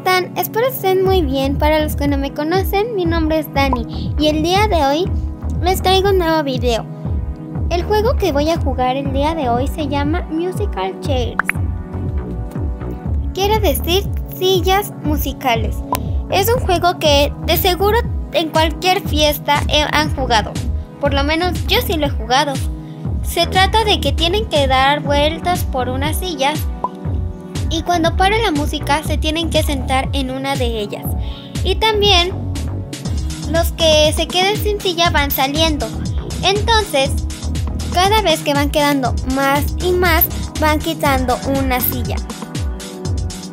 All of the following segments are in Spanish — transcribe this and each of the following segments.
Hola chicos, ¿cómo están? Espero estén muy bien. Para los que no me conocen, mi nombre es Dani y el día de hoy les traigo un nuevo video. El juego que voy a jugar el día de hoy se llama Musical Chairs. Quiere decir sillas musicales. Es un juego que de seguro en cualquier fiesta han jugado. Por lo menos yo sí lo he jugado. Se trata de que tienen que dar vueltas por unas sillas y cuando pare la música se tienen que sentar en una de ellas. Y también los que se queden sin silla van saliendo. Entonces, cada vez que van quedando más y más, van quitando una silla.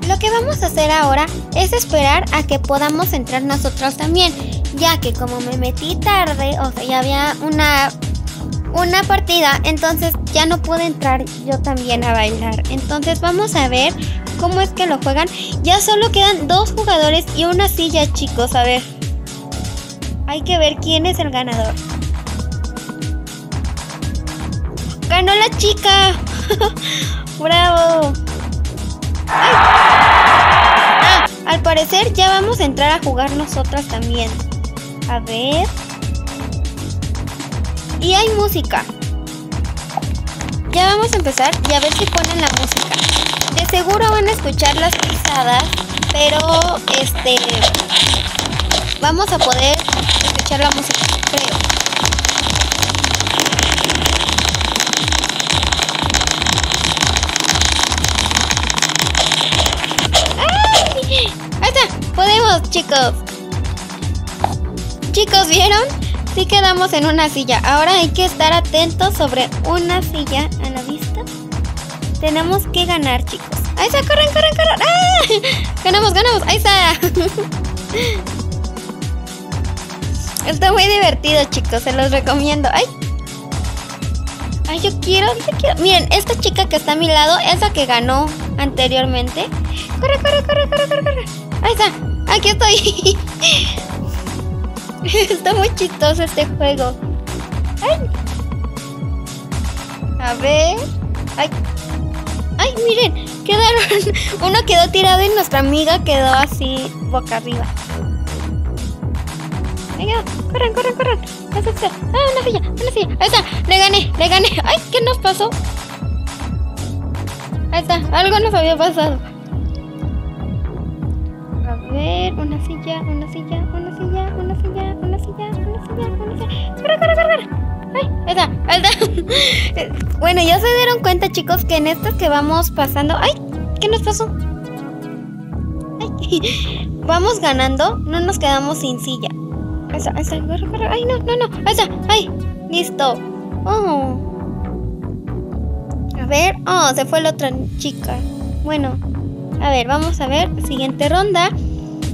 Lo que vamos a hacer ahora es esperar a que podamos entrar nosotros también, ya que como me metí tarde, o sea, ya había una una partida, entonces ya no puedo entrar yo también a bailar. Entonces vamos a ver cómo es que lo juegan. Ya solo quedan dos jugadores y una silla, chicos. A ver. Hay que ver quién es el ganador. ¡Ganó la chica! ¡Bravo! Ah, al parecer ya vamos a entrar a jugar nosotras también. A ver. Y hay música. Ya vamos a empezar y a ver si ponen la música. De seguro van a escuchar las pisadas, pero este vamos a poder escuchar la música, creo. Ahí está, podemos, chicos. Chicos, ¿vieron? Sí quedamos en una silla. Ahora hay que estar atentos sobre una silla a la vista. Tenemos que ganar, chicos. Ahí está, corren, corren, corren. ¡Ah! Ganamos, ganamos. Ahí está. Está muy divertido, chicos. Se los recomiendo. ¡Ay! Ay, yo quiero, yo quiero. Miren, esta chica que está a mi lado es la que ganó anteriormente. Corre, corre, corre, corre, corre, corre. Ahí está. Aquí estoy. Está muy chistoso este juego. A ver. ¡Ay! ¡Ay, miren! Quedaron. Uno quedó tirado y nuestra amiga quedó así boca arriba. Venga, corran, corran, corran. Ah, una silla, una silla. Ahí está, le gané, le gané. ¡Ay! ¿Qué nos pasó? Ahí está, algo nos había pasado. Una silla, una silla, una silla, una silla, una silla, una silla, una silla. ¡Corre, corre, corre! ¡Ay! ¡Ahí está! ¡Ahí está! bueno, ya se dieron cuenta, chicos, que en estas que vamos pasando. ¡Ay! ¿Qué nos pasó? Vamos ganando, no nos quedamos sin silla. Ahí está, corre, corre. ¡Ay, no, no, no! ¡Ahí está! ¡Ay! ¡Listo! ¡Oh! A ver. ¡Oh! Se fue la otra chica. Bueno, a ver, vamos a ver. Siguiente ronda.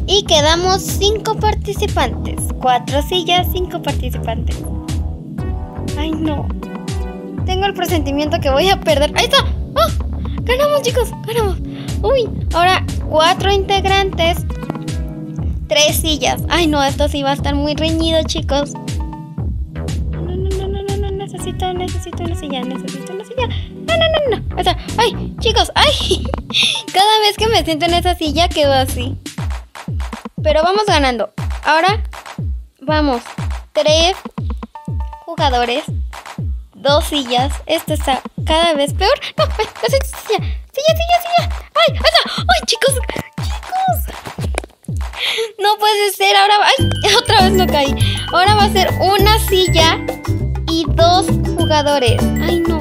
Y quedamos cinco participantes. Cuatro sillas, cinco participantes. Ay, no. Tengo el presentimiento que voy a perder. ¡Ahí está! ¡Oh! ¡Ganamos, chicos! ¡Ganamos! ¡Uy! Ahora cuatro integrantes. Tres sillas. Ay, no, esto sí va a estar muy reñido, chicos. No, no, no, no, no, no. Necesito, necesito una silla. Necesito una silla. No, no, no, no. O sea, ay, chicos, ay. Cada vez que me siento en esa silla quedo así. Pero vamos ganando. Ahora vamos. Tres jugadores. Dos sillas. Esto está cada vez peor. No, ay, silla. Silla, silla, silla. Ay, ay, chicos. Chicos. No puede ser. Ahora. Ay, otra vez no caí. Ahora va a ser una silla y dos jugadores. Ay, no.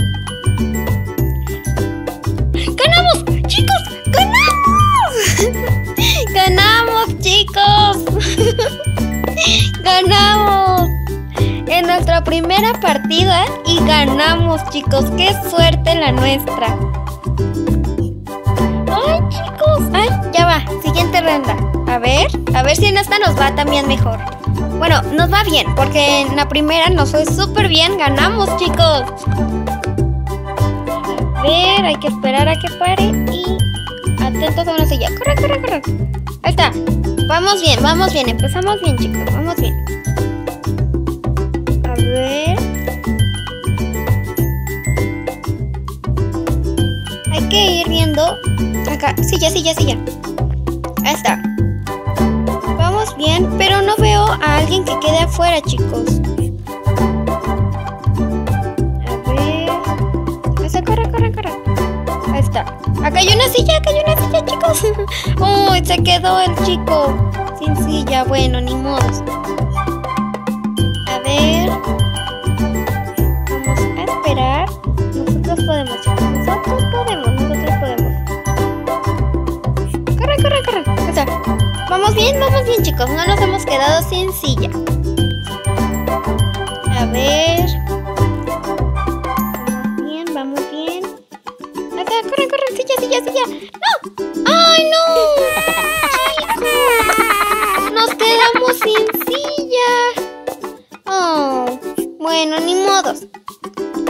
Chicos! ¡Ganamos! En nuestra primera partida y ganamos, chicos. ¡Qué suerte la nuestra! ¡Ay, chicos! ¡Ay, ya va! Siguiente ronda. A ver, a ver si en esta nos va también mejor. Bueno, nos va bien, porque en la primera nos fue súper bien. ¡Ganamos, chicos! A ver, hay que esperar a que pare y atentos a una silla. ¡Corre, corre, corre! Ahí está. Vamos bien, vamos bien. Empezamos bien, chicos. Vamos bien. A ver. Hay que ir viendo. Acá. Silla, silla, silla. Ahí está. Vamos bien, pero no veo a alguien que quede afuera, chicos. Acá hay una silla, acá hay una silla, chicos. Uy, se quedó el chico sin silla. Bueno, ni modo. A ver. Vamos a esperar. Nosotros podemos, chicos. Nosotros podemos, nosotros podemos. Corre, corre, corre. Vamos bien, vamos bien, chicos. No nos hemos quedado sin silla. A ver. ¡Ay, no! Nos quedamos sin silla. Oh, bueno, ni modos.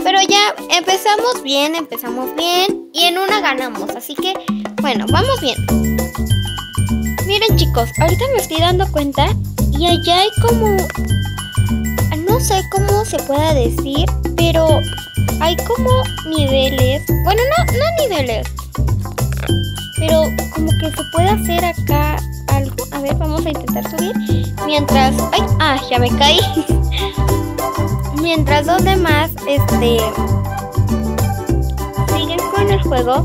Pero ya empezamos bien, empezamos bien. Y en una ganamos. Así que, bueno, vamos bien. Miren chicos, ahorita me estoy dando cuenta y allá hay como... No sé cómo se pueda decir, pero hay como niveles. Bueno, no, no niveles. Pero como que se puede hacer acá algo. A ver, vamos a intentar subir. Mientras... ¡Ay! Ah, ya me caí. Mientras los demás, este... Siguen con el juego.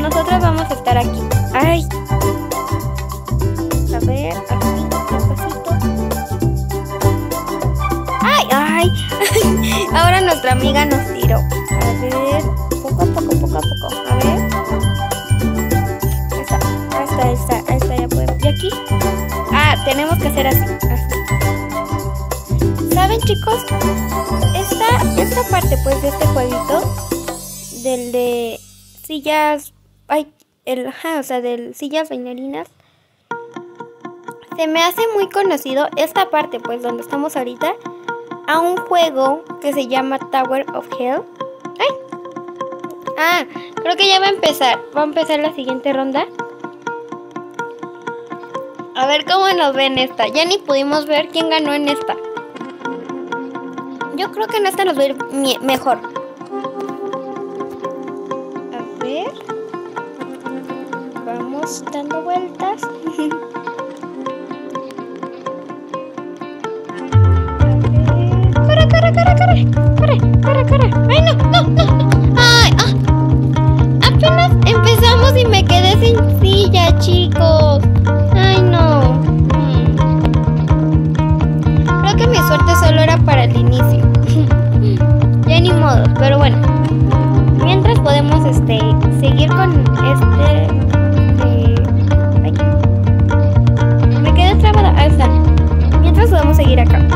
Nosotros vamos a estar aquí. ¡Ay! A ver, aquí, despacito. ¡Ay, ay! Ahora nuestra amiga nos tiró. A ver, poco a poco, poco a poco. A ver. Tenemos que hacer así. ¿Saben, chicos? Esta, esta parte, pues, de este jueguito, del de sillas. Ay, el, ajá, o sea, del sillas bailarinas se me hace muy conocido esta parte, pues donde estamos ahorita, a un juego que se llama Tower of Hell. ¡Ay! Ah, creo que ya va a empezar. Va a empezar la siguiente ronda. A ver cómo nos ven esta. Ya ni pudimos ver quién ganó en esta. Yo creo que en esta nos va a ir mejor. A ver. Vamos dando vueltas. corre, corre, corre, corre, corre, corre. Ay, no, no, no. Ay, ah. Apenas empezamos y me quedé sin silla, chicos. Este seguir con este. Eh, ay. Me quedé trabada. Ahí está. Mientras podemos seguir acá.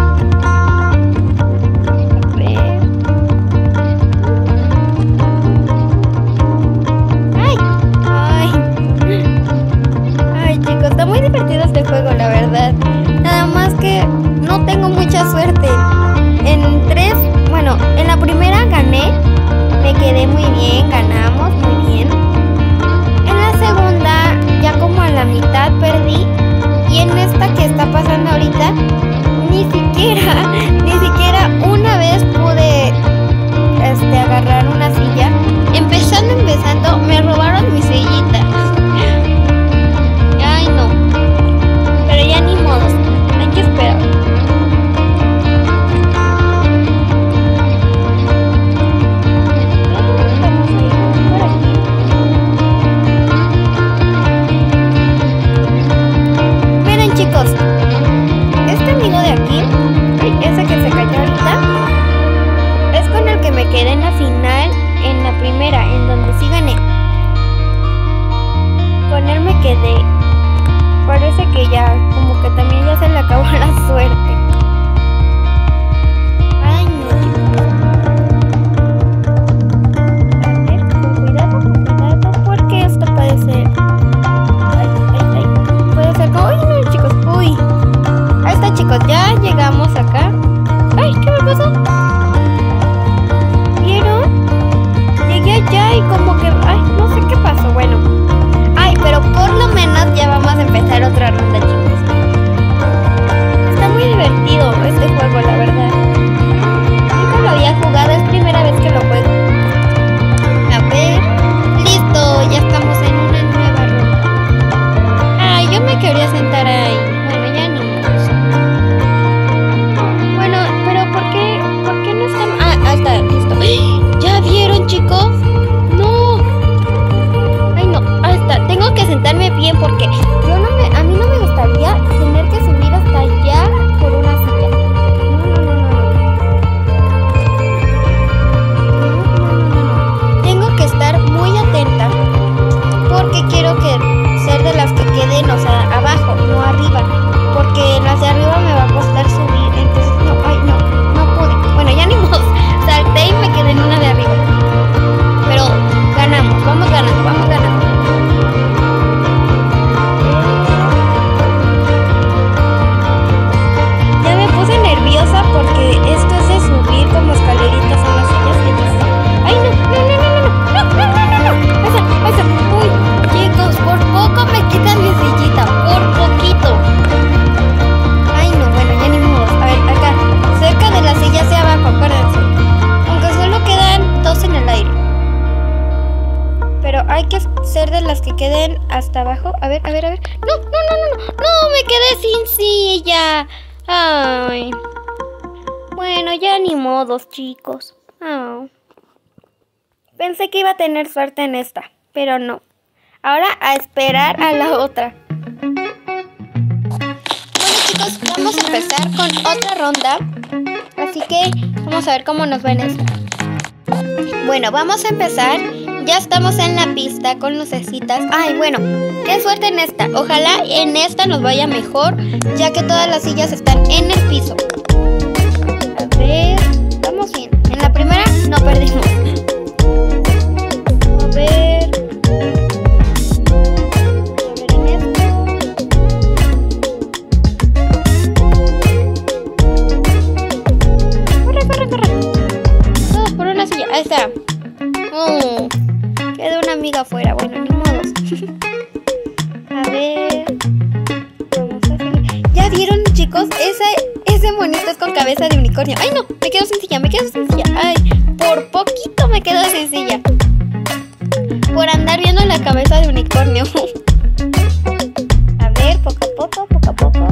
Con chicos. Ah. Pensé que iba a tener suerte en esta, pero no. Ahora a esperar a la otra. Bueno chicos, vamos a empezar con otra ronda. Así que vamos a ver cómo nos va en esta. Bueno, vamos a empezar. Ya estamos en la pista con lucecitas. Ay, bueno, qué suerte en esta. Ojalá en esta nos vaya mejor, ya que todas las sillas están en el piso. A ver, A ver. A ver en esto. Corre, corre, corre. Todos por una silla. Ahí está. Oh, quedó una amiga afuera. Bueno, ni modos. A ver. Vamos a. ¿Ya vieron, chicos? Ese, ese monito es con cabeza de unicornio. Ay, no. Me quedo sin silla. Me quedo sin silla. Ay, por poquito me quedo sin silla. Por andar viendo la cabeza de unicornio. A ver, poco a poco, poco a poco.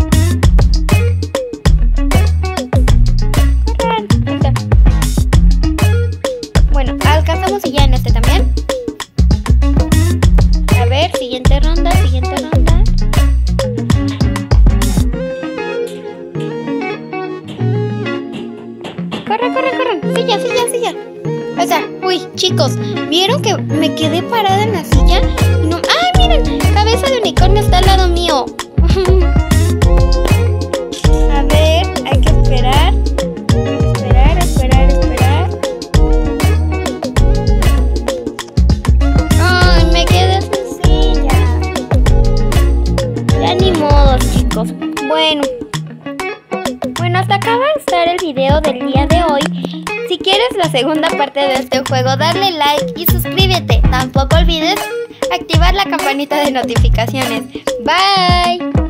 Bueno, alcanzamos y ya en este también. Quedé parada en la silla? Y no... ¡Ay, miren! Cabeza de unicornio está al lado mío. A ver, hay que esperar. Esperar, esperar, esperar. Ay, me quedé sin silla. Ya ni modo, chicos. Bueno. Bueno, hasta acá va a estar el video del día de hoy. Si quieres la segunda parte de este juego, darle like y Tampoco olvides activar la campanita de notificaciones. Bye.